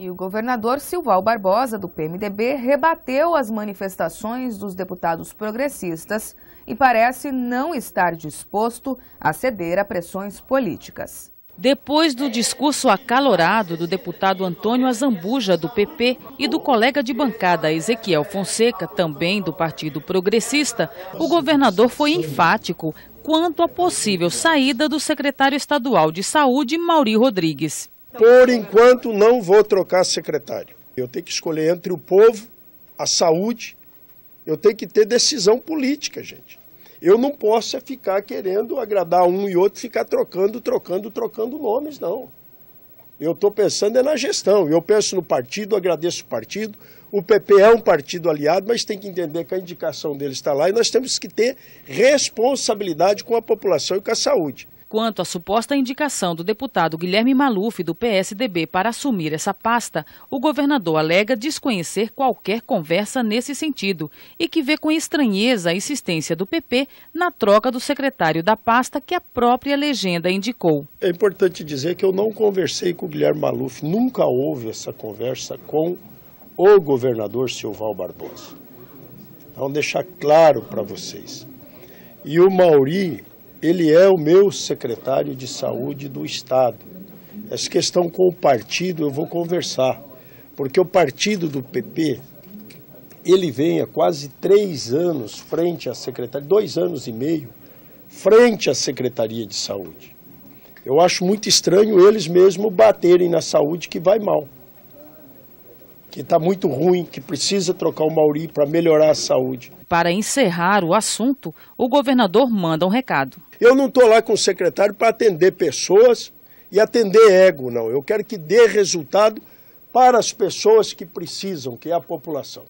E o governador Silval Barbosa, do PMDB, rebateu as manifestações dos deputados progressistas e parece não estar disposto a ceder a pressões políticas. Depois do discurso acalorado do deputado Antônio Azambuja, do PP, e do colega de bancada Ezequiel Fonseca, também do Partido Progressista, o governador foi enfático quanto à possível saída do secretário estadual de Saúde, Mauri Rodrigues. Por enquanto, não vou trocar secretário. Eu tenho que escolher entre o povo, a saúde. Eu tenho que ter decisão política, gente. Eu não posso é ficar querendo agradar um e outro, ficar trocando, trocando, trocando nomes, não. Eu estou pensando é na gestão. Eu penso no partido, agradeço o partido. O PP é um partido aliado, mas tem que entender que a indicação dele está lá e nós temos que ter responsabilidade com a população e com a saúde. Quanto à suposta indicação do deputado Guilherme Maluf, do PSDB, para assumir essa pasta, o governador alega desconhecer qualquer conversa nesse sentido e que vê com estranheza a insistência do PP na troca do secretário da pasta que a própria legenda indicou. É importante dizer que eu não conversei com o Guilherme Maluf, nunca houve essa conversa com o governador Silval Barbosa. Vamos deixar claro para vocês. E o Mauri ele é o meu secretário de saúde do Estado. Essa questão com o partido eu vou conversar, porque o partido do PP, ele vem há quase três anos frente à secretaria, dois anos e meio, frente à Secretaria de Saúde. Eu acho muito estranho eles mesmos baterem na saúde que vai mal que está muito ruim, que precisa trocar o Mauri para melhorar a saúde. Para encerrar o assunto, o governador manda um recado. Eu não estou lá com o secretário para atender pessoas e atender ego, não. Eu quero que dê resultado para as pessoas que precisam, que é a população.